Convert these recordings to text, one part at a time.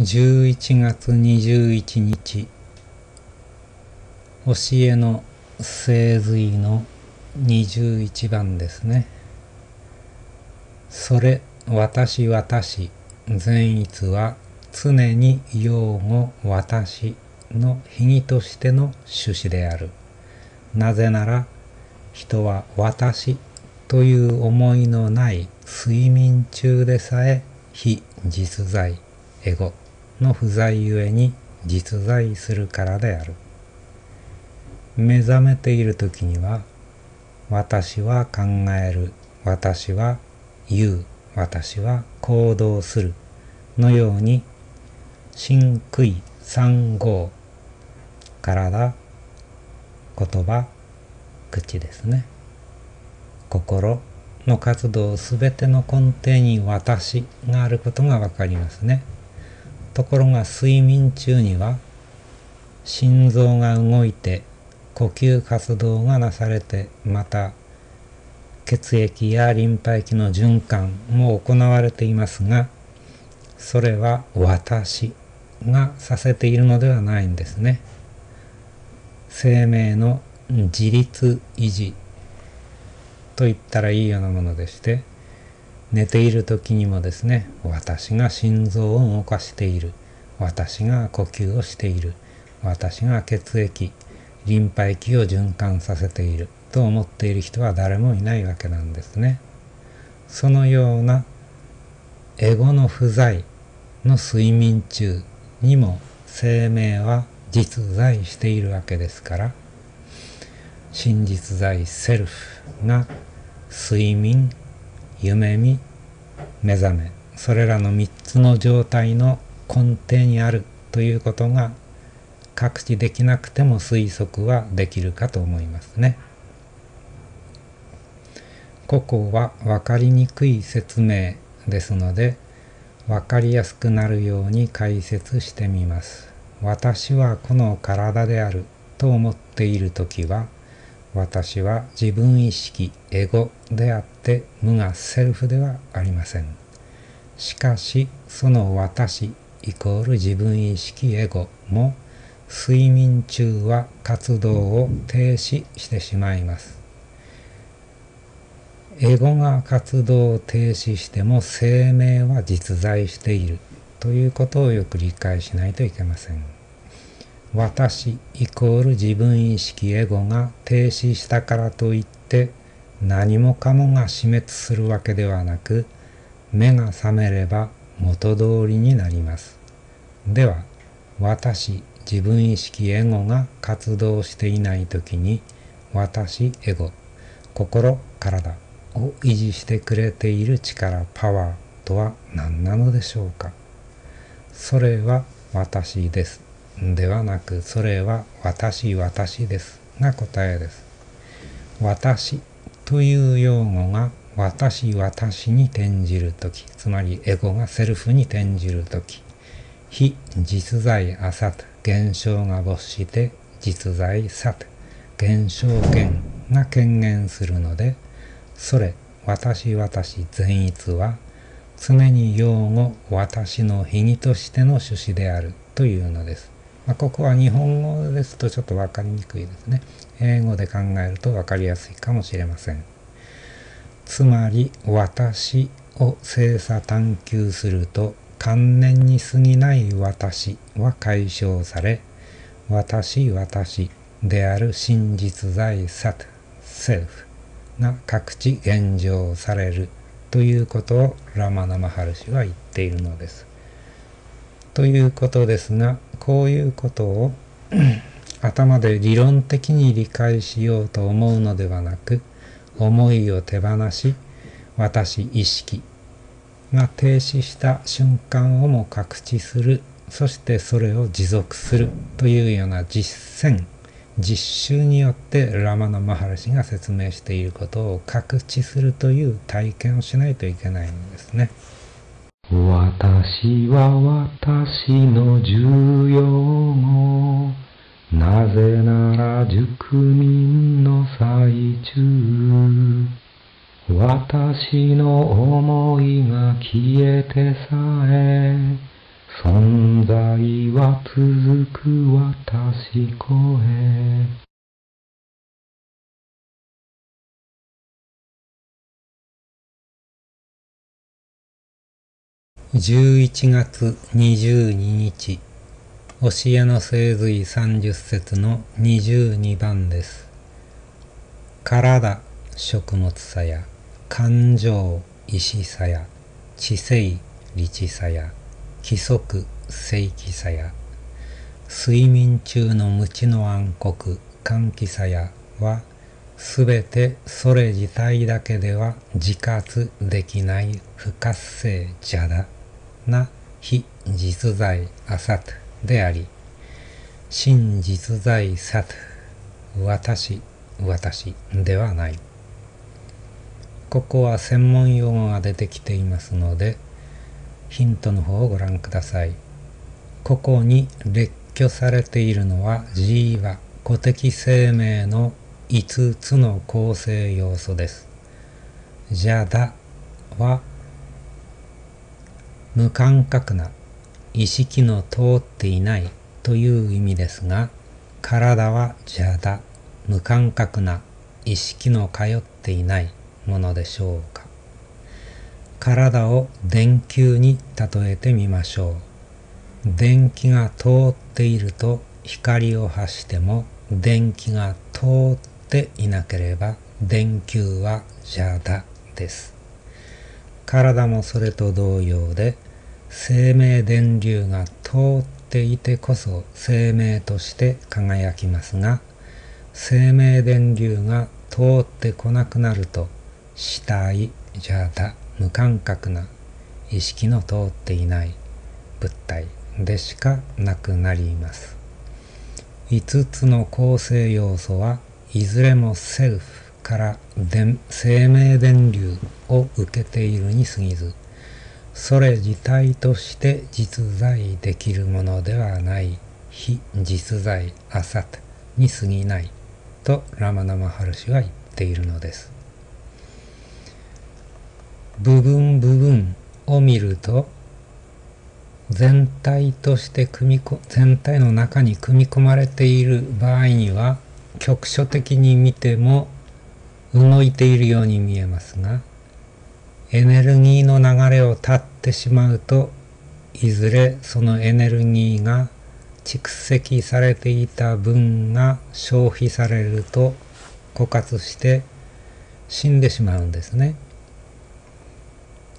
11月21日教えの聖髄の21番ですね。それ、私、私、善逸は常に用語私の秘義としての趣旨である。なぜなら、人は私という思いのない睡眠中でさえ非実在、エゴの不在ゆえに実在するからである。目覚めている時には、私は考える、私は言う、私は行動するのように、真悔三号、体、言葉、口ですね。心の活動すべての根底に私があることがわかりますね。ところが睡眠中には心臓が動いて呼吸活動がなされてまた血液やリンパ液の循環も行われていますがそれは私がさせているのではないんですね。生命の自立維持と言ったらいいようなものでして寝ている時にもですね私が心臓を動かしている。私が呼吸をしている。私が血液リンパ液を循環させている。と思っている人は誰もいないわけなんですね。そのようなエゴの不在の睡眠中にも生命は実在しているわけですから真実在セルフが睡眠夢見目覚めそれらの3つの状態の根底にあるということが確知できなくても推測はできるかと思いますね。ここは分かりにくい説明ですので分かりやすくなるように解説してみます。私はこの体であると思っている時は私は自分意識、エゴであって無がセルフではありません。しかし、その私イコール自分意識、エゴも睡眠中は活動を停止してしまいます。エゴが活動を停止しても生命は実在しているということをよく理解しないといけません。私イコール自分意識エゴが停止したからといって何もかもが死滅するわけではなく目が覚めれば元通りになります。では私自分意識エゴが活動していない時に私エゴ心体を維持してくれている力パワーとは何なのでしょうかそれは私ですではなく、それは私、私ですが答えです。私という用語が私、私に転じるとき、つまりエゴがセルフに転じるとき、非実在アサト、現象が没して実在サト、現象現が権限するので、それ、私、私、善逸は、常に用語、私の秘義としての趣旨であるというのです。まあ、ここは日本語ですとちょっと分かりにくいですね。英語で考えると分かりやすいかもしれません。つまり、私を精査探求すると、観念に過ぎない私は解消され、私、私である真実在サト、セルフが各地現状されるということをラマナマハルシは言っているのです。ということですが、こういうことを 頭で理論的に理解しようと思うのではなく、思いを手放し、私意識が停止した瞬間をも覚知する、そしてそれを持続するというような実践、実習によってラマのマハラシが説明していることを覚知するという体験をしないといけないんですね。私は私の重要語。なぜなら熟眠の最中。私の思いが消えてさえ、存在は続く私声11月22日教えの聖髄30節の22番です。体、食物さや、感情、意志さや、知性、理知さや、規則、正規さや、睡眠中の無知の暗黒、歓喜さやは、すべてそれ自体だけでは自活できない不活性邪だな非実在アサトであり、真実在サト、私、私ではない。ここは専門用語が出てきていますので、ヒントの方をご覧ください。ここに列挙されているのはジーワ、古的生命の5つの構成要素です。ジャダは無感覚な意識の通っていないという意味ですが、体は邪だ、無感覚な意識の通っていないものでしょうか。体を電球に例えてみましょう。電気が通っていると光を発しても電気が通っていなければ電球は邪だです。体もそれと同様で生命電流が通っていてこそ生命として輝きますが生命電流が通ってこなくなると死体邪だ無感覚な意識の通っていない物体でしかなくなります。5つの構成要素はいずれもセルフから生命電流を受けているに過ぎずそれ自体として実在できるものではない非実在アサタに過ぎないとラマナマハルシは言っているのです。部分部分を見ると全体として組みこ全体の中に組み込まれている場合には局所的に見ても動いているように見えますがエネルギーの流れを断ってしまうといずれそのエネルギーが蓄積されていた分が消費されると枯渇して死んでしまうんですね。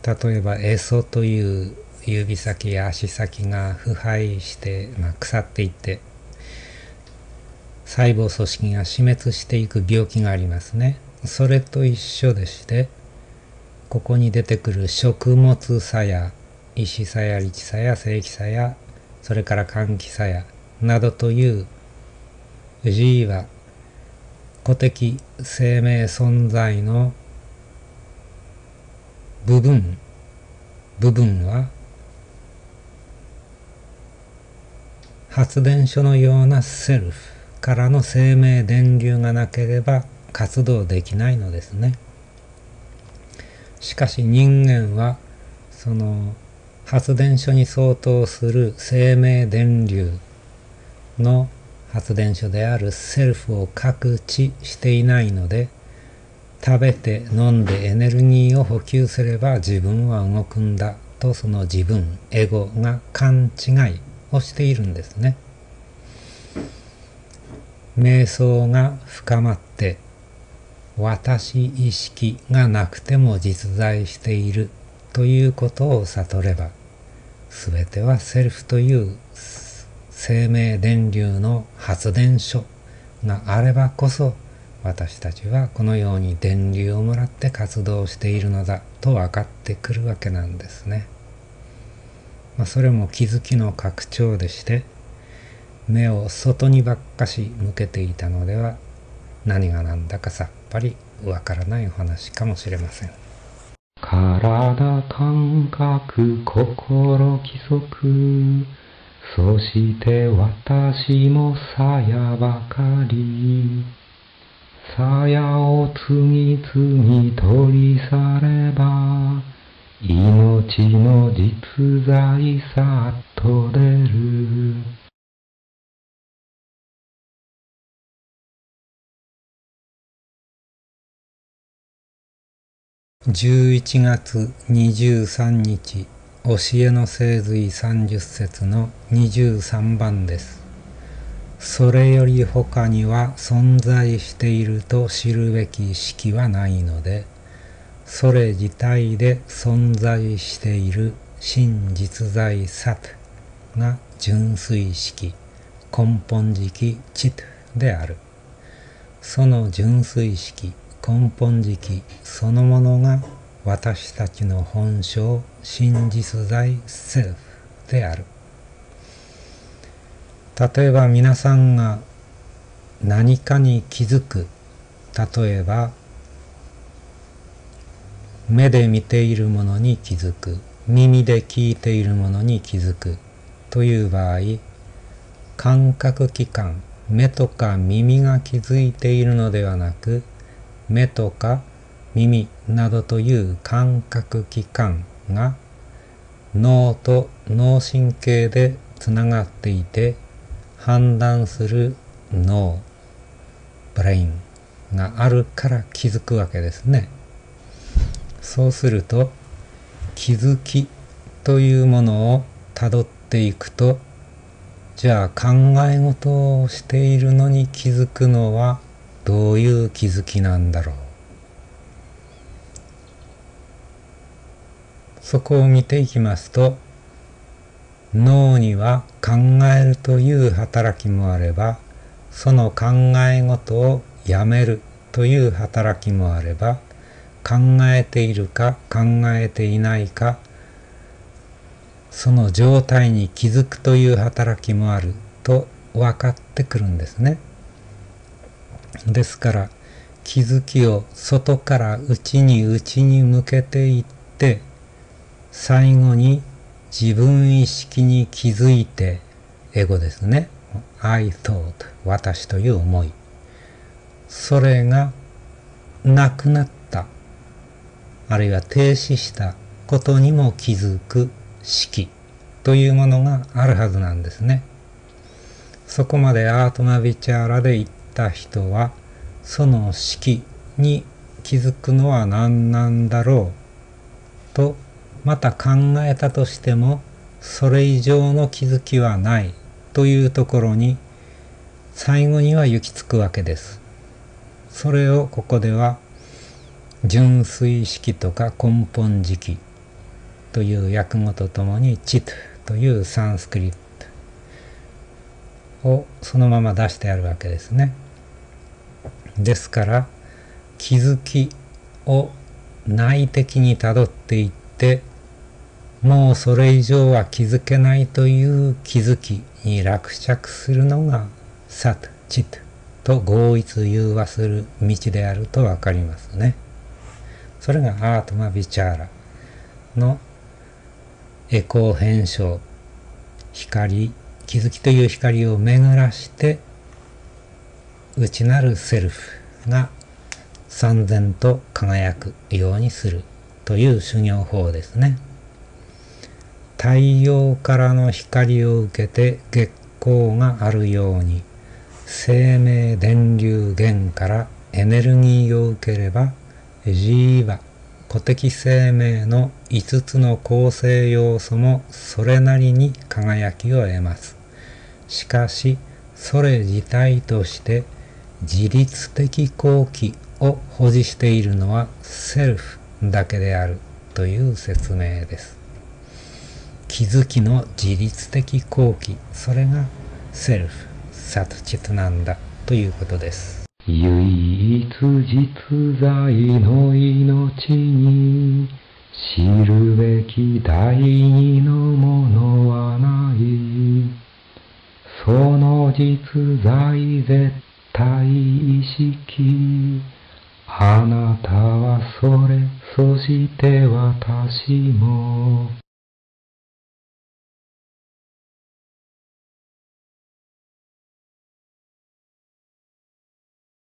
例えばエソという指先や足先が腐敗して、まあ、腐っていって細胞組織が死滅していく病気がありますね。それと一緒でして、ここに出てくる食物さや、石さや、力さや、正気さや、それから換気さや、などという慈意は古的生命存在の部分、部分は発電所のようなセルフからの生命電流がなければ活動できないのですね。しかし人間はその発電所に相当する生命電流の発電所であるセルフを覚知していないので食べて飲んでエネルギーを補給すれば自分は動くんだとその自分エゴが勘違いをしているんですね。瞑想が深まって私意識がなくても実在しているということを悟れば、すべてはセルフという生命電流の発電所があればこそ、私たちはこのように電流をもらって活動しているのだと分かってくるわけなんですね。まあ、それも気づきの拡張でして、目を外にばっかし向けていたのでは何が何だかさぱりわからないお話かもしれません。体感覚心規則そして私も鞘ばかり鞘を次々取り去れば命の実在さっと出る。11月23日教えの聖髄30節の23番です。それより他には存在していると知るべき式はないので、それ自体で存在している真実在サトが純粋式、根本式チトである。その純粋式、根本時そのものが私たちの本性真実在セルフである。例えば皆さんが何かに気づく。例えば目で見ているものに気づく。耳で聞いているものに気づく。という場合感覚器官目とか耳が気づいているのではなく目とか耳などという感覚器官が脳と脳神経でつながっていて判断する脳ブレインがあるから気づくわけですね。そうすると気づきというものをたどっていくとじゃあ考え事をしているのに気づくのはどういう気づきなんだろうそこを見ていきますと脳には考えるという働きもあればその考え事をやめるという働きもあれば考えているか考えていないかその状態に気づくという働きもあると分かってくるんですね。ですから気づきを外から内に内に向けていって最後に自分意識に気づいてエゴですね。I thought 私という思い。それがなくなった。あるいは停止したことにも気づく式というものがあるはずなんですね。そこまでアートマビチャーラで言ってた人はその式に気づくのは何なんだろうとまた考えたとしてもそれ以上の気づきはないというところに最後には行き着くわけです。それをここでは純粋式とか根本時期という訳語とともにチトというサンスクリットをそのまま出してあるわけですね。ですから気づきを内的にたどっていってもうそれ以上は気づけないという気づきに落着するのがサト・チトと合一融和する道であるとわかりますね。それがアートマ・ビチャーラのエコー変象光気づきという光を巡らして内なるセルフが三然と輝くようにするという修行法ですね。太陽からの光を受けて月光があるように生命電流源からエネルギーを受ければジーバ古的生命の5つの構成要素もそれなりに輝きを得ます。しかしそれ自体として自律的好奇を保持しているのはセルフだけであるという説明です。気づきの自律的好奇、それがセルフ、サトチトなんだということです。唯一実在の命に知るべき第二のものはない。その実在絶対意識。あなたはそれ、そして私も。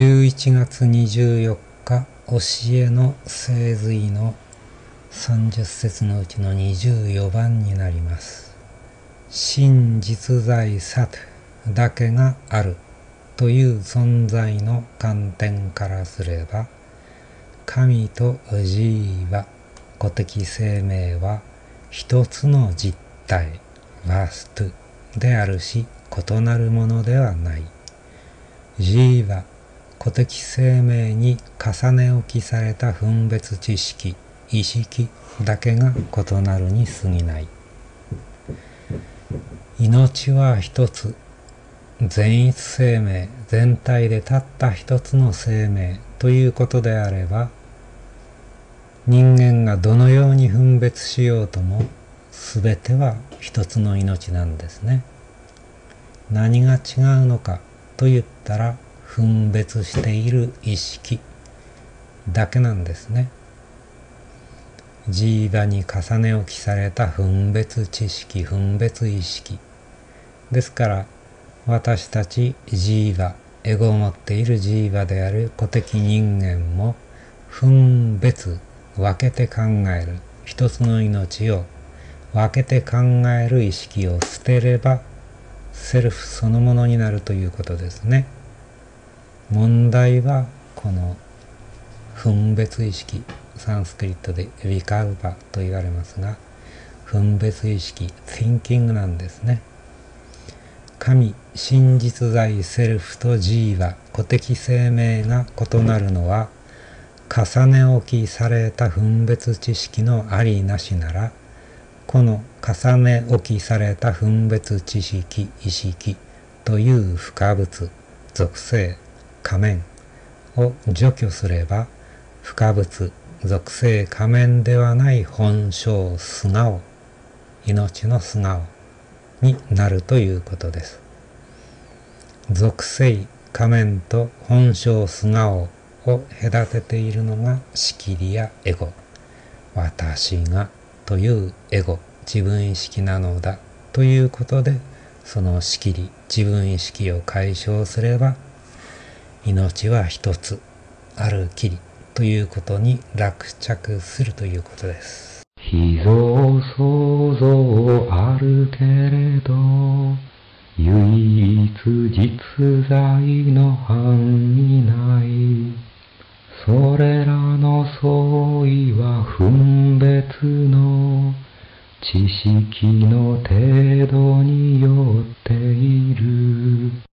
11月24日教えの聖髄の30節のうちの24番になります。真実在殺だけがあるという存在の観点からすれば、神とジーは、古的生命は一つの実体、ワーストであるし、異なるものではない。ジーは古的生命に重ね置きされた分別知識、意識だけが異なるに過ぎない。命は一つ、全一生命、全体でたった一つの生命ということであれば、人間がどのように分別しようとも、すべては一つの命なんですね。何が違うのかと言ったら、分別している意識だけなんですね。ジーバに重ね置きされた分別知識、分別意識。ですから、私たちジーバ、エゴを持っているジーバである古的人間も、分別、分けて考える、一つの命を分けて考える意識を捨てれば、セルフそのものになるということですね。問題は、この分別意識、サンスクリットでリカウバと言われますが、分別意識、thinking なんですね。神、真実在セルフとジーは古的生命が異なるのは、重ね置きされた分別知識のありなしなら、この重ね置きされた分別知識、意識という不可物、属性、仮面を除去すれば、不可物、属性仮面ではない本性素顔、命の素顔になるということです。属性仮面と本性素顔を隔てているのが仕切りやエゴ。私がというエゴ、自分意識なのだということで、その仕切り、自分意識を解消すれば、命は一つ、あるきりということに落着するということです。秘蔵想像あるけれど、唯一実在の範囲内。それらの相違は分別の知識の程度によっている。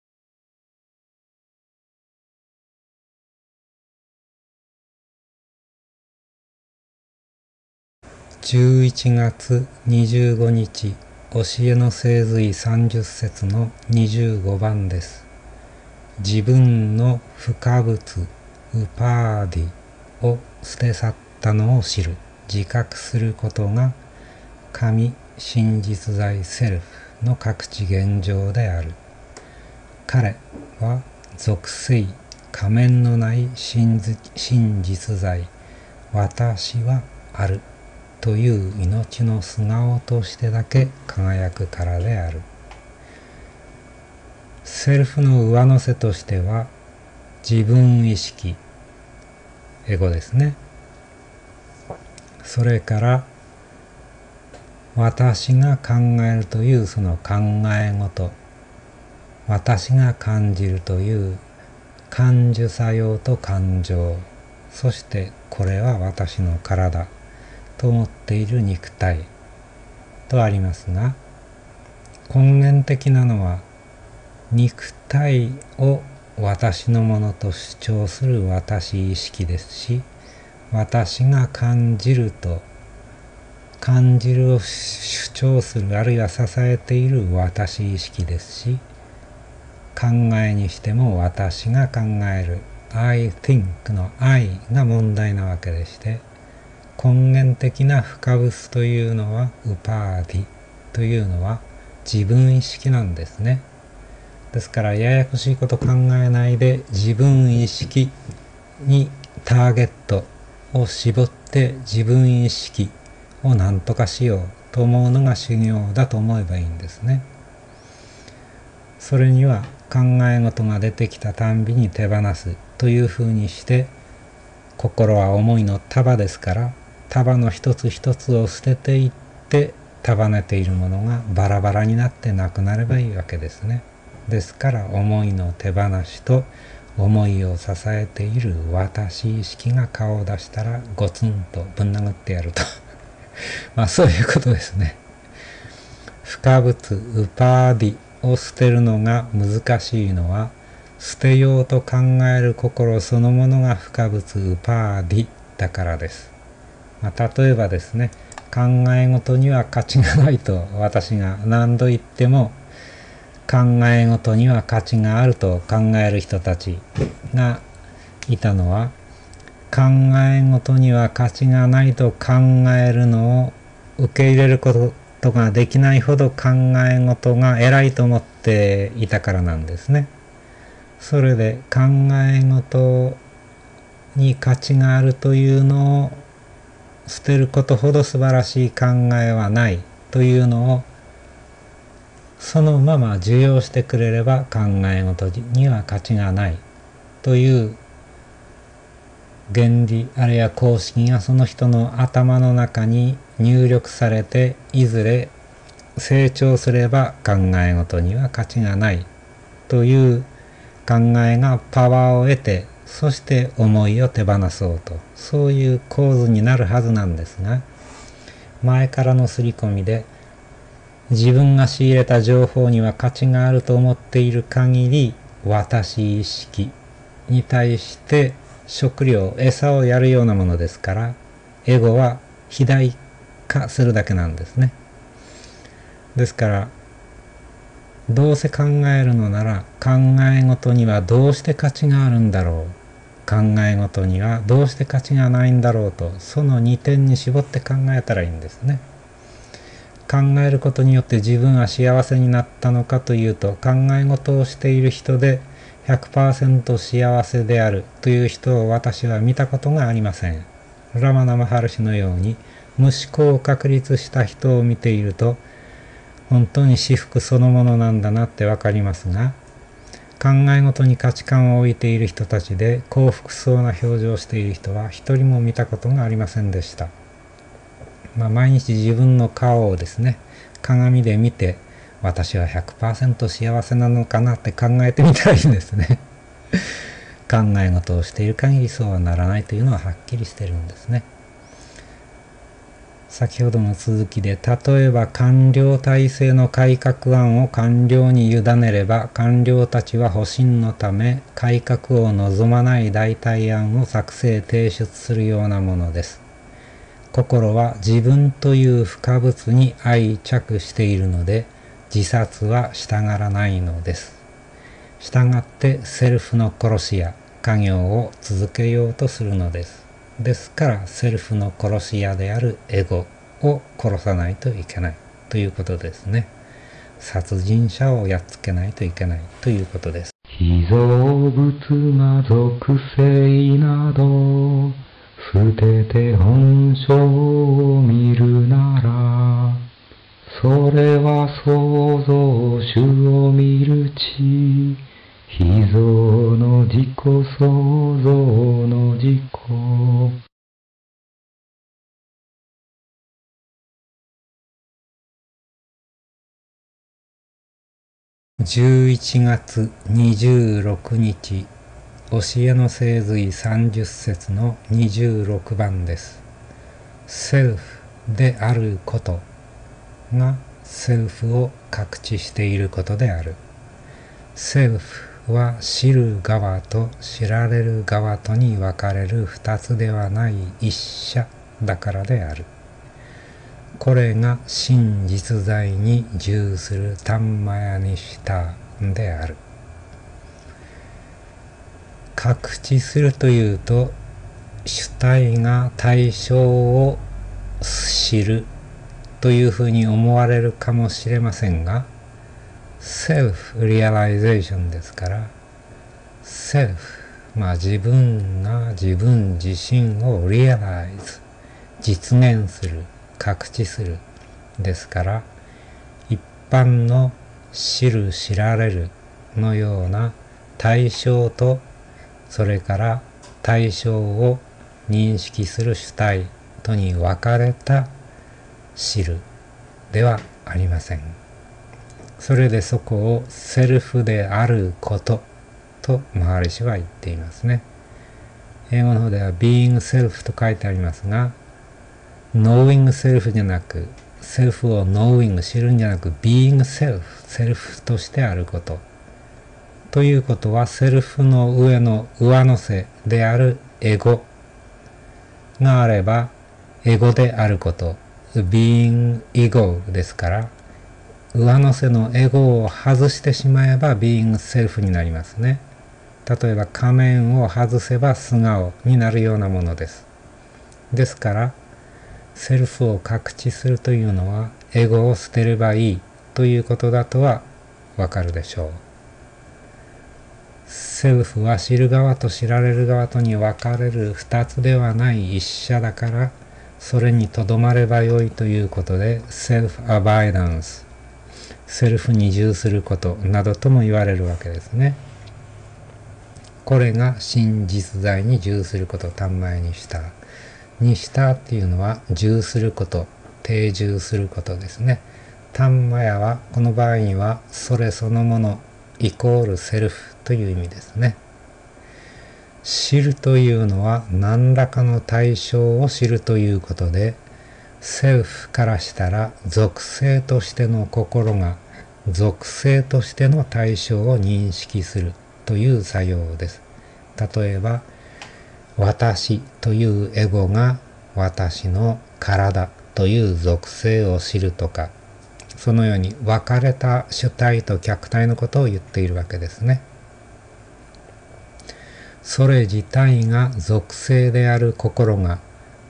11月25日教えの聖髄30節の25番です。自分の不可物ウパーディを捨て去ったのを知る自覚することが神真実在セルフの各地現状である。彼は属性仮面のない真実在私はあるという命の素顔としてだけ輝くからである。セルフの上乗せとしては自分意識、エゴですね。それから私が考えるというその考え事、私が感じるという感受作用と感情、そしてこれは私の体、と思っている肉体とありますが根源的なのは肉体を私のものと主張する私意識ですし私が感じると感じるを主張するあるいは支えている私意識ですし考えにしても私が考える I think の I が問題なわけでして根源的な不可物というのはウパーディというのは自分意識なんですね。ですからややこしいこと考えないで自分意識にターゲットを絞って自分意識を何とかしようと思うのが修行だと思えばいいんですね。それには考え事が出てきたたんびに手放すというふうにして心は思いの束ですから束の一つ一つを捨てていって束ねているものがバラバラになってなくなればいいわけですね。ですから思いの手放しと思いを支えている私意識が顔を出したらゴツンとぶん殴ってやると まあそういうことですね。不可物ウパーディを捨てるのが難しいのは捨てようと考える心そのものが不可物ウパーディだからです。まあ、例えばですね考え事には価値がないと私が何度言っても考え事には価値があると考える人たちがいたのは考え事には価値がないと考えるのを受け入れることができないほど考え事が偉いと思っていたからなんですね。それで考え事に価値があるというのを捨てることほど素晴らしい考えはないというのをそのまま受容してくれれば考え事には価値がないという原理あるいは公式がその人の頭の中に入力されていずれ成長すれば考え事には価値がないという考えがパワーを得てそして思いを手放そうとそういう構図になるはずなんですが前からの刷り込みで自分が仕入れた情報には価値があると思っている限り私意識に対して食料餌をやるようなものですからエゴは肥大化するだけなんですね。ですからどうせ考えるのなら考え事にはどうして価値があるんだろう考え事にはどうして価値がないんだろうとその2点に絞って考えたらいいんですね。考えることによって自分は幸せになったのかというと考え事をしている人で100%幸せであるという人を私は見たことがありません。ラマナマハルシのように無思考を確立した人を見ていると本当に至福そのものなんだなってわかりますが考えごとに価値観を置いている人たちで幸福そうな表情をしている人は一人も見たことがありませんでした。まあ、毎日自分の顔をですね鏡で見て私は100%幸せなのかなって考えてみたいんですね。考え事をしている限りそうはならないというのははっきりしてるんですね。先ほどの続きで例えば官僚体制の改革案を官僚に委ねれば官僚たちは保身のため改革を望まない代替案を作成提出するようなものです。心は自分という不可物に愛着しているので自殺はしたがらないのです。したがってセルフの殺しや家業を続けようとするのです。ですからセルフの殺し屋であるエゴを殺さないといけないということですね。殺人者をやっつけないといけないということです。被造物が属性など捨てて本性を見るならそれは創造主を見る地秘蔵の自己創造の自己11月26日教えの聖髄30節の26番です。セルフであることがセルフを覚知していることである。セルフは知る側と知られる側とに分かれる二つではない一者だからである。これが真実在に従するタンマヤニシタである。覚知するというと主体が対象を知るというふうに思われるかもしれませんが self-realization ですから self まあ自分が自分自身を realize 実現する覚知するですから一般の知る知られるのような対象とそれから対象を認識する主体とに分かれた知るではありません。それでそこをセルフであることとマハリシは言っていますね。英語の方では being self と書いてありますが knowing self じゃなくセルフを knowing 知るんじゃなく being self セルフとしてあることということはセルフの上の上乗せであるエゴがあればエゴであること being ego ですから上乗せのエゴを外してしまえば being self になりますね。例えば仮面を外せば素顔になるようなものです。ですからセルフを覚知するというのはエゴを捨てればいいということだとはわかるでしょう。セルフは知る側と知られる側とに分かれる二つではない一者だからそれにとどまればよいということでセルフアバイダンスセルフに従することなどとも言われるわけですね。これが真実在に従すること単前にした。にしたっていうのは従すること定住することですね。タンマヤはこの場合にはそれそのものイコールセルフという意味ですね。知るというのは何らかの対象を知るということでセルフからしたら属性としての心が属性としての対象を認識するという作用です。例えば私というエゴが私の体という属性を知るとかそのように分かれた主体と客体のことを言っているわけですね。それ自体が属性である心が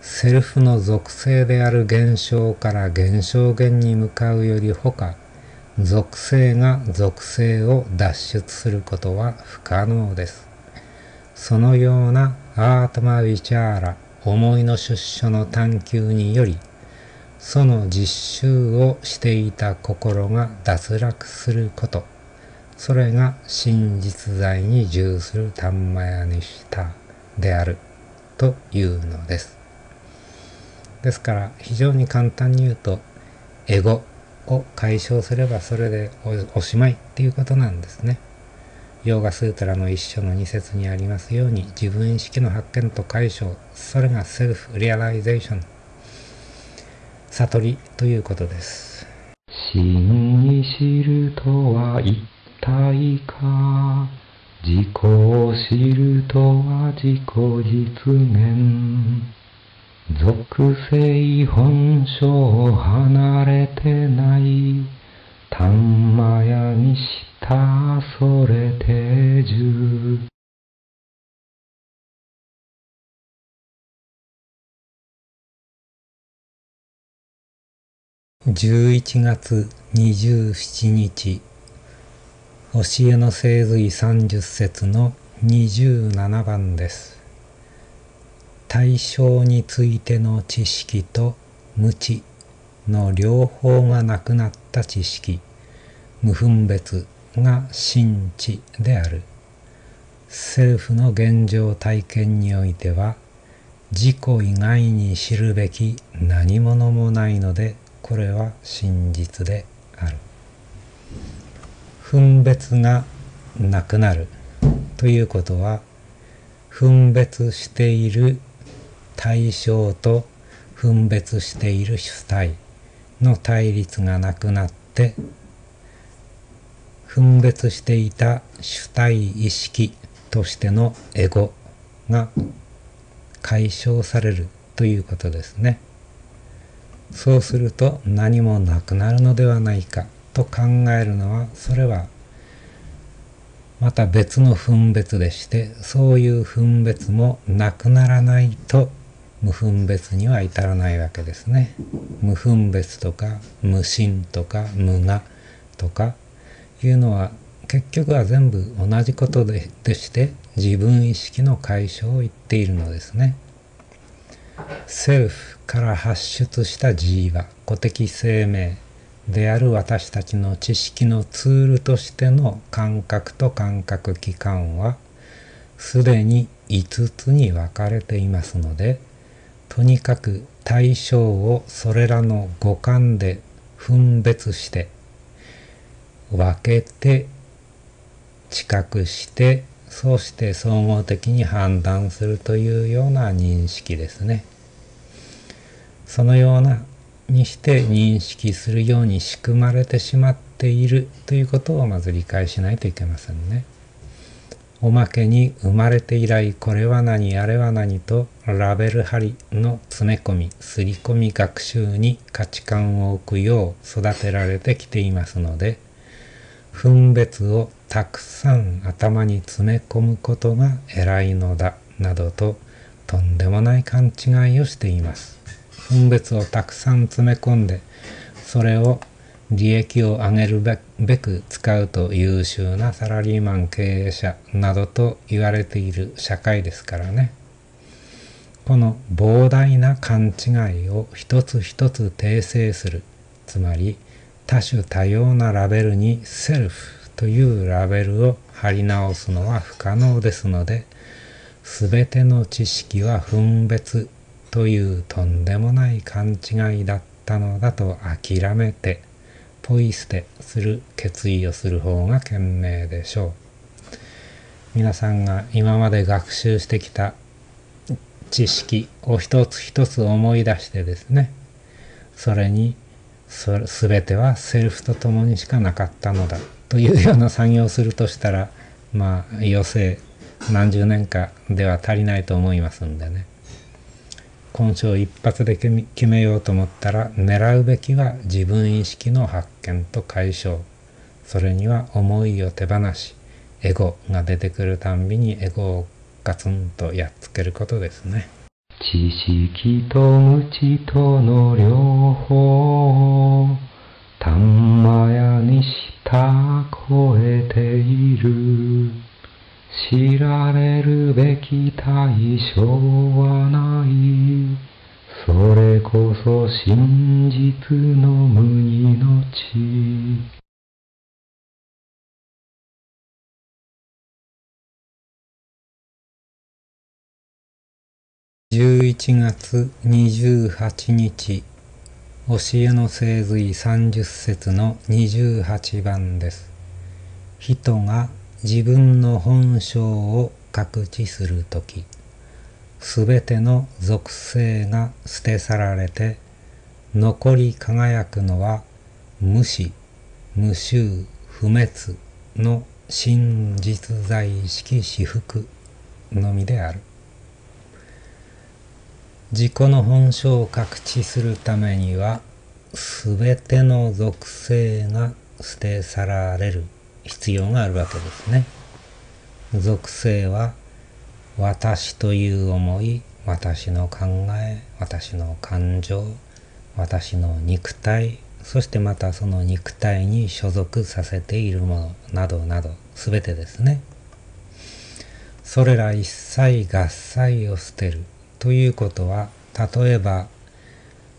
セルフの属性である現象から現象源に向かうよりほか属性が属性を脱出することは不可能です。そのようなアートマ・ヴィチャーラ思いの出所の探求によりその実習をしていた心が脱落すること。それが真実在に従するタンマヤニシタであるというのです。ですから非常に簡単に言うとエゴ。を解消すればそれでおしまいっていうことなんですね。ヨーガスートラの一章の二節にありますように自分意識の発見と解消それが self-realization。悟りということです。真に知るとは一体か。自己を知るとは自己実現。属性本性を離れてないたんまやにしたそれてじゅ11月27日教えの聖髄30節の27番です。対象についての知識と無知の両方がなくなった知識無分別が真知である。セルフの現状体験においては自己以外に知るべき何者もないのでこれは真実である。分別がなくなるということは分別している対象と分別している主体の対立がなくなって分別していた主体意識としてのエゴが解消されるということですね。そうすると何もなくなるのではないかと考えるのはそれはまた別の分別でしてそういう分別もなくならないと無分別には至らないわけですね。無分別とか無心とか無我とかいうのは結局は全部同じことででして自分意識の解消を言っているのですね。セルフから発出した自我個的生命である私たちの知識のツールとしての感覚と感覚器官はすでに5つに分かれていますのでとにかく対象をそれらの五感で分別して分けて知覚してそして総合的に判断するというような認識ですね。そのようなにして認識するように仕組まれてしまっているということをまず理解しないといけませんね。おまけに生まれて以来これは何あれは何とラベル貼りの詰め込み刷り込み学習に価値観を置くよう育てられてきていますので分別をたくさん頭に詰め込むことが偉いのだなどととんでもない勘違いをしています。分別をたくさん詰め込んでそれを利益を上げるべく使うと優秀なサラリーマン経営者などと言われている社会ですからね。この膨大な勘違いを一つ一つ訂正するつまり多種多様なラベルにセルフというラベルを貼り直すのは不可能ですので全ての知識は分別というとんでもない勘違いだったのだと諦めてポイ捨てする決意をする方が賢明でしょう。皆さんが今まで学習してきた知識を一つ一つ思い出してですね、それにそ全てはセルフと共にしかなかったのだというような作業をするとしたら、まあ余生何十年かでは足りないと思いますんでね。今章一発で決めようと思ったら狙うべきは自分意識の発見と解消。それには思いを手放しエゴが出てくるたんびにエゴをガツンとやっつけることですね。知識と無知との両方をたんまやにした超えている。知られるべき対象はないそれこそ真実の無二の地11月28日教えの聖髄30節の28番です。人が自分の本性を覚知するとき、すべての属性が捨て去られて、残り輝くのは無視、無臭、不滅の真実在意識私服のみである。自己の本性を覚知するためには、すべての属性が捨て去られる必要があるわけですね。属性は私という思い、私の考え、私の感情、私の肉体、そしてまたその肉体に所属させているものなどなど全てですね。それら一切合切を捨てるということは例えば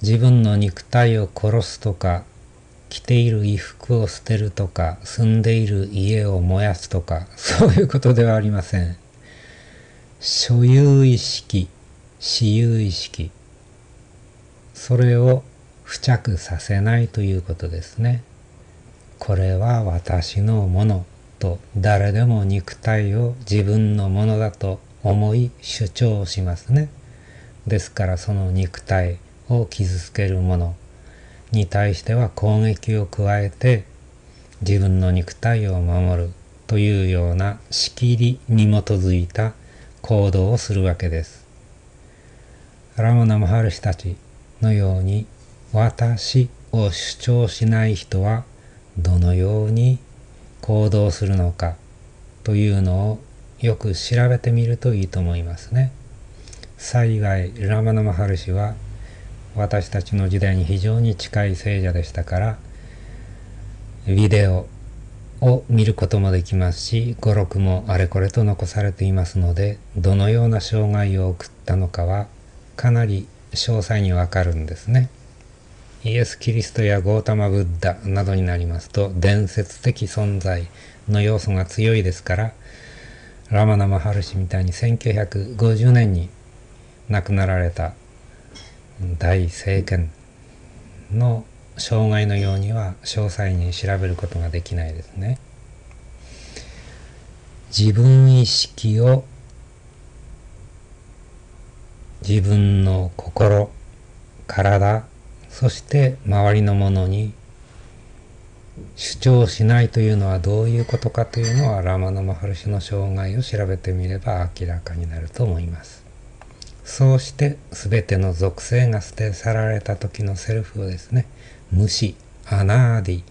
自分の肉体を殺すとか着ている衣服を捨てるとか住んでいる家を燃やすとか そういうことではありません。所有意識私有意識。それを付着させないということですね。これは私のものと誰でも肉体を自分のものだと思い主張しますね。ですからその肉体を傷つけるものに対しては攻撃を加えて自分の肉体を守るというような仕切りに基づいた行動をするわけです。ラマナマハルシたちのように私を主張しない人はどのように行動するのかというのをよく調べてみるといいと思いますね。幸いラマナマハルシは私たちの時代に非常に近い聖者でしたからビデオを見ることもできますし語録もあれこれと残されていますのでどのような生涯を送ったのかはかなり詳細にわかるんですね。イエス・キリストやゴータマ・ブッダなどになりますと伝説的存在の要素が強いですからラマナ・マハルシみたいに1950年に亡くなられた大政権の障害のようには詳細に調べることができないですね。自分意識を自分の心、体、そして周りのものに主張しないというのはどういうことかというのはラマノマハルシの生涯を調べてみれば明らかになると思います。そうして全ての属性が捨て去られた時のセルフをですね、無視、アナーディ、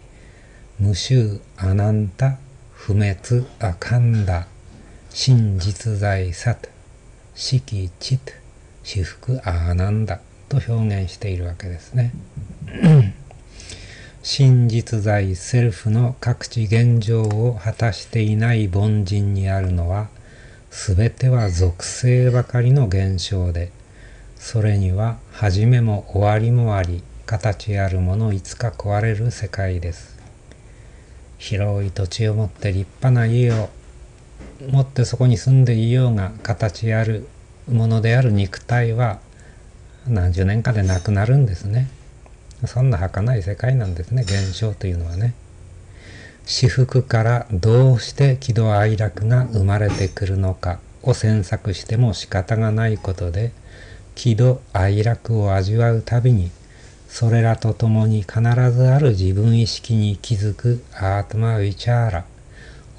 無臭、アナンタ、不滅、アカンダ、真実在サト、四季チト、至福アーナンダと表現しているわけですね。真実在セルフの各地現状を果たしていない凡人にあるのは、すべては属性ばかりの現象で、それには始めも終わりもあり、形あるものいつか壊れる世界です。広い土地を持って立派な家を持ってそこに住んでいようが形あるものである肉体は何十年かでなくなるんですね。そんな儚い世界なんですね現象というのはね。私服からどうして喜怒哀楽が生まれてくるのかを詮索しても仕方がないことで喜怒哀楽を味わうたびにそれらとともに必ずある自分意識に気づくアートマウィチャーラ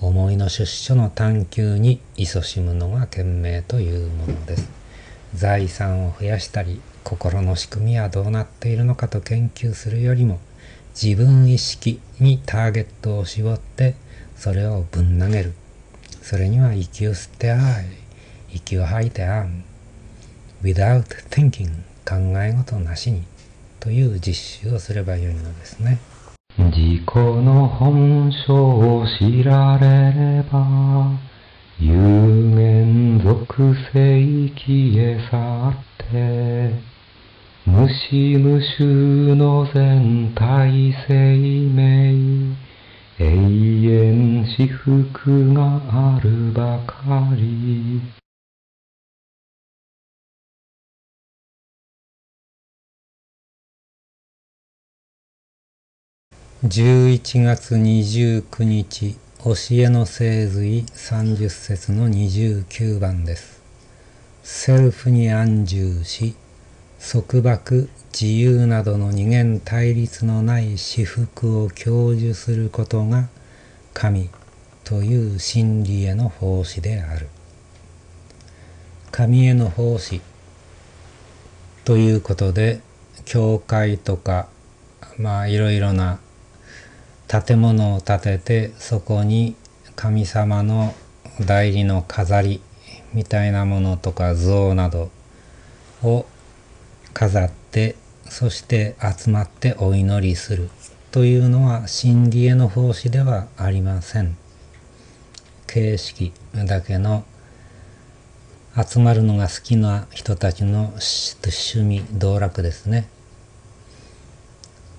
思いの出所の探求に勤しむのが賢明というものです。財産を増やしたり心の仕組みはどうなっているのかと研究するよりも自分意識にターゲットを絞ってそれをぶん投げる。それには息を吸ってあい、息を吐いてあん。without thinking 考え事なしにという実習をすればよいのですね。自己の本性を知られれば、有限属性消え去って、無視無臭の全体生命、永遠至福があるばかり。11月29日教えの聖髄30節の29番です。セルフに安住し、束縛、自由などの二元対立のない私服を享受することが神という真理への奉仕である。神への奉仕ということで、教会とか、まあいろいろな建物を建ててそこに神様の代理の飾りみたいなものとか像などを飾ってそして集まってお祈りするというのは真理への奉仕ではありません。形式だけの集まるのが好きな人たちの趣味道楽ですね。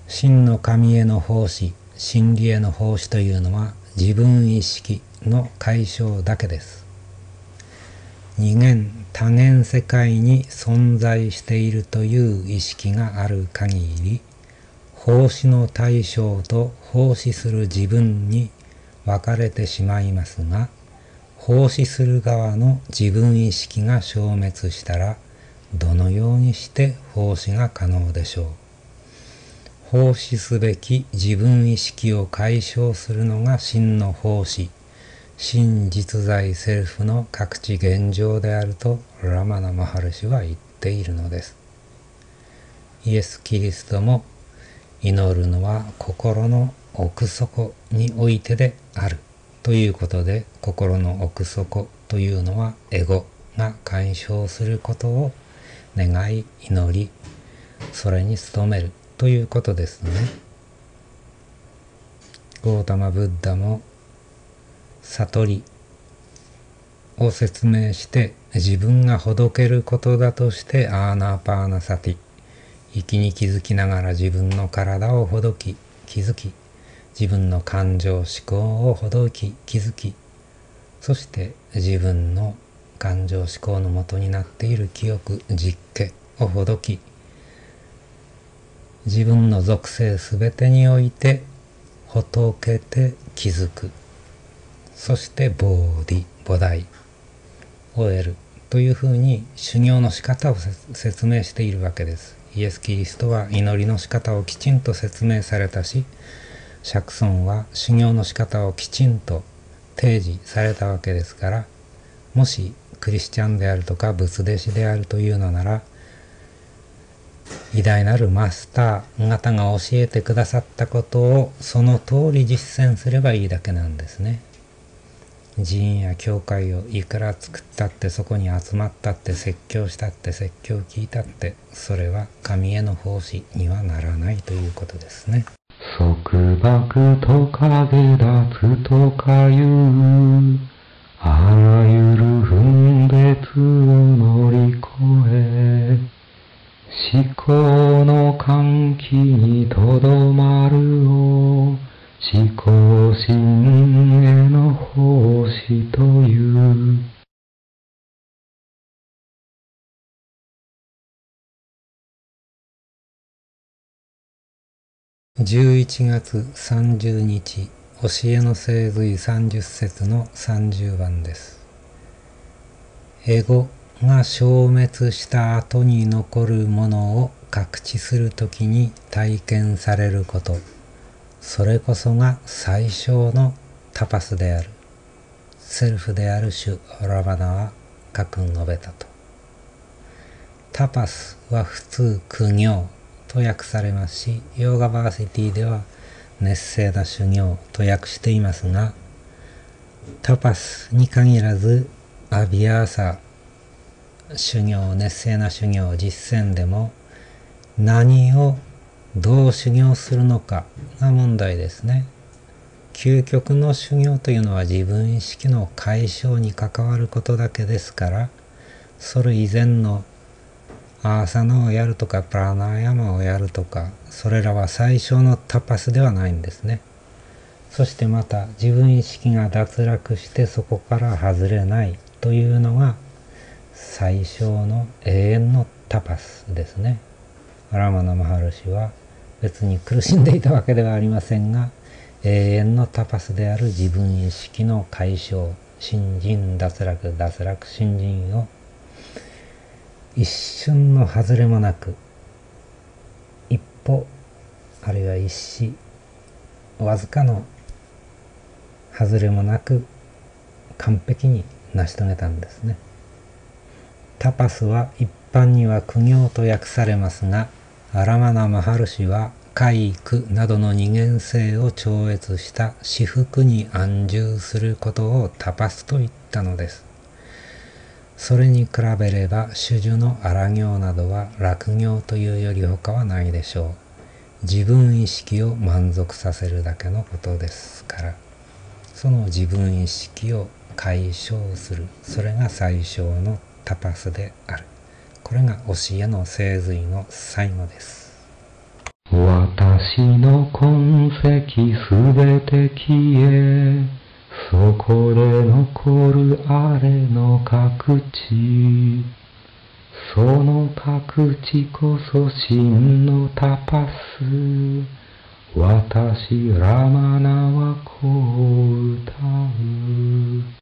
真の神への奉仕真理への奉仕というのは自分意識の解消だけです。二元多元世界に存在しているという意識がある限り奉仕の対象と奉仕する自分に分かれてしまいますが奉仕する側の自分意識が消滅したらどのようにして奉仕が可能でしょう。奉仕すべき自分意識を解消するのが真の奉仕、真実在セルフの各地現状であるとラマナ・マハルシは言っているのです。イエス・キリストも祈るのは心の奥底においてであるということで心の奥底というのはエゴが解消することを願い祈りそれに努めるということですね。ゴータマ・ブッダも悟りを説明して自分がほどけることだとしてアーナーパーナサティ息に気づきながら自分の体をほどき気づき自分の感情思考をほどき気づきそして自分の感情思考のもとになっている記憶実験をほどき自分の属性すべてにおいて仏て気づく。そしてボーディ菩提を得るというふうに修行の仕方を説明しているわけですイエス・キリストは祈りの仕方をきちんと説明されたし釈尊は修行の仕方をきちんと提示されたわけですからもしクリスチャンであるとか仏弟子であるというのなら偉大なるマスター方が教えてくださったことをその通り実践すればいいだけなんですね。寺院や教会をいくら作ったってそこに集まったって説教したって説教聞いたってそれは神への奉仕にはならないということですね。束縛と風立つとかいうあらゆる分別を乗り越え思考の歓喜にとどまるを思考心への奉仕という11月30日教えの聖髄30節の30番です。エゴが消滅した後に残るものを覚知するときに体験されること。それこそが最小のタパスである。 Self である主ラマナはかく述べたと。タパスは普通苦行と訳されますし、ヨーガバーシティでは熱誠な修行と訳していますが、タパスに限らずアビヤーサ修行、熱誠な修行、実践でも何をどう修行するのかが問題ですね。究極の修行というのは自分意識の解消に関わることだけですから、それ以前のアーサナをやるとかプラナーヤマをやるとかそれらは最小のタパスではないんですねそしてまた自分意識が脱落してそこから外れないというのが最小の永遠のタパスですねアラマナマハルシは別に苦しんでいたわけではありませんが永遠のタパスである自分意識の解消新人脱落脱落新人を一瞬の外れもなく一歩あるいは一死わずかの外れもなく完璧に成し遂げたんですね。タパスは一般には苦行と訳されますがアラマナ・マハルシは快苦などの二元性を超越した至福に安住することをタパスと言ったのです。それに比べれば種々の荒行などは落行というより他はないでしょう。自分意識を満足させるだけのことですから、その自分意識を解消する、それが最小のタパスである。これが教えの聖髄の最後です。私の痕跡すべて消えそこで残るあれの各地その各地こそ真のタパス私ラマナはこう歌う